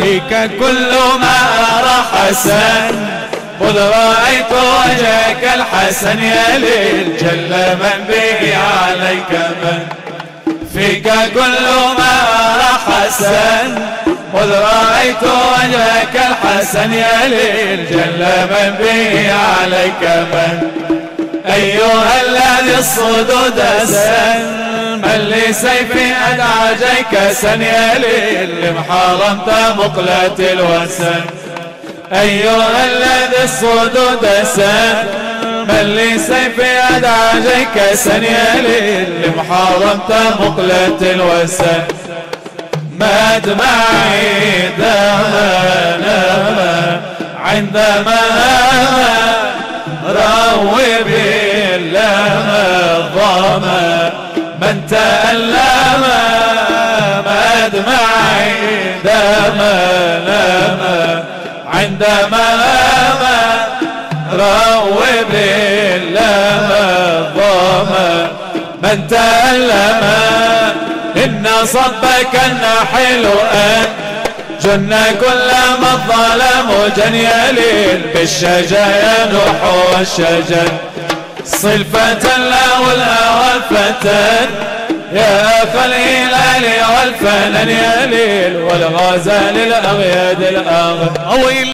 فيك كل ما أرى حسن. خذ رأيت وجهك الحسن يا ليل. جل من به عليك من. فيك كل ما أرى حسن. خذ رأيت وجهك الحسن يا ليل. جل من به عليك من. أيها الذي الصدود سن من لسيف أدعجيك سن يا ليل لم حرمت مقلة الوسن أيها الذي الصدود سن من لسيف أدعجيك سن يا ليل لم حرمت مقلة الوسن مدمعي دمنا عندما من تألم مدمعي دمنا عندما روي بالله الظما من تألم إن صبك النحل أن جن كل ما الظلم جن يليل بالشجا ينوح والشجن. صلفة له الهوى الفتن يا أخ الهلال والفنن يليل والغزال الأغياد الأغياد